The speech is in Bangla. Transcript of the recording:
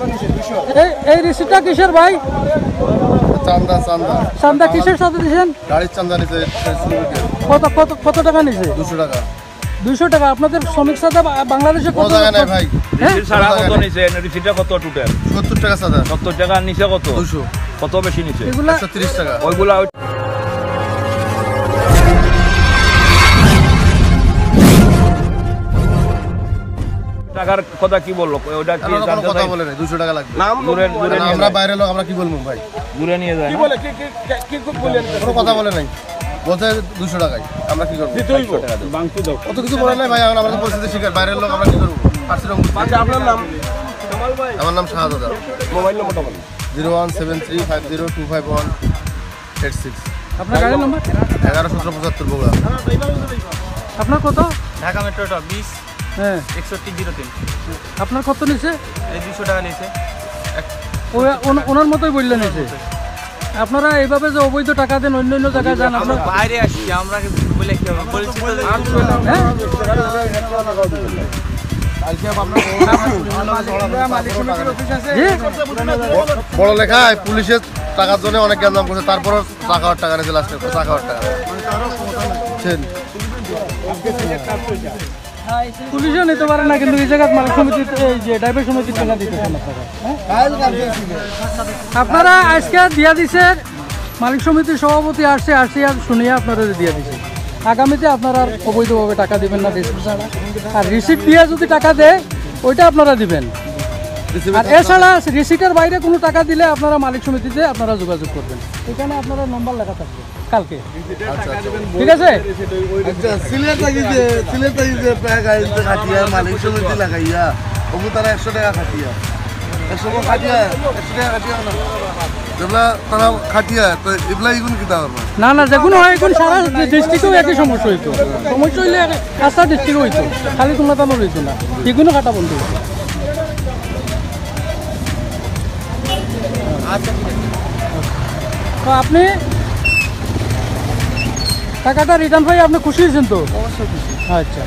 এই এই কিসের ভাই? চান্দা চান্দা চান্দা কিসের সাথে দিয়েছেন গাড়ির চান্দা নিতে কত কত কত টাকা নিছে? দুশো টাকা। দুইশো টাকা। আপনাদের শ্রমিক সাথা বা- বাংলাদেশে কোনো কত ভাই। হ্যাঁ? কত নিছে? রিসিটটা কত টোটাল? সত্তর টাকা চাঁদা। সত্তর টাকা নিচে কত? দুশো কত বেশি নিছে? এগুলা তিরিশ টাকা। ওইগুলা টাকার কথা কি বলল? ওটা কি আমরা জানতে কথা বলে নাই দুশো টাকা লাগবে। দূরে দূরে আমরা যায়। বাইরের লোক আমরা কি বলব ভাই? দূরে নিয়ে যায় না? কোনো কথা বলে নাই। বলতে দুশো টাকায় আমরা কি করব? কত কিছু বলে নাই ভাই আমাদের পরিস্থিতি শিকার। বাইরের লোক আমরা কি করব? পার্সিরং আপনার নাম? আমার নাম শাহাদ মোবাইল নম্বরটা বলুন। Zero one seven three five zero two five one eight six. আপনার গাড়ির নম্বর? এগারো সতেরো পঁচাত্তর বগুড়া। আপনার কত? ঢাকা মেট্রোটা বিশ। হ্যাঁ। একষট্টি জিরো তিন। আপনার কত নিছে? এই দুশো টাকা নিয়েছে। ওনার মতোই বললেন নিছে আপনারা এইভাবে যে অবৈধ টাকা দেন অন্য অন্য জায়গায় যান আমরা আপনার বাইরে আসছি আমরা বলে কি হবে? পরিচিত হ্যাঁ? বড় লেখায় পুলিশের টাকার জন্য অনেক গ্যাঞ্জাম করছে তারপর টাকা আর টাকা নিয়েছে লাস্টে টাকা আর টাকা? পুলিশও নিতে পারে না, কিন্তু এই জায়গায় মালিক সমিতি এই যে ড্রাইভার সমিতি টাকা দিতে আপনারা। হ্যাঁ? আপনারা আজকে দিয়া দিছে, মালিক সমিতির সভাপতি আসছে আসছে আর শুনিয়ে আপনারা দিয়া দিছে। আগামীতে আপনারা অবৈধভাবে টাকা দিবেন না রিসিপ্ট আর রিসিপ্ট দিয়ে যদি টাকা দেয়, ওইটা আপনারা দিবেন। আর এছাড়া রিসিটের বাইরে কোনো টাকা দিলে আপনারা মালিক সমিতিতে আপনারা যোগাযোগ করবেন। এখানে আপনারা নম্বর লেখা থাকবে কালকে। ঠিক আছে? আচ্ছা সিলেট সিলেট লাগিয়েছে প্রায় গাড়িতে খাটিয়া মালিক সমিতি লাগাইয়া ওগু তারা একশো টাকা খাটিয়া। একশো খাটিয়া একশো টাকা খাটিয়া না? এগুলা না না যে হয় এখন সারা ডিস্ট্রিক্টেও একই সমস্যা হইতো। সমস্যা হইলে কাজটা ডিস্ট্রিক্ট হইতো। খালি তোমরা হইতো না। যেগুলো কাটা বন্ধ হইতো। তো আপনি টাকাটা রিটার্ন পাই আপনি খুশি হয়েছেন তো? আচ্ছা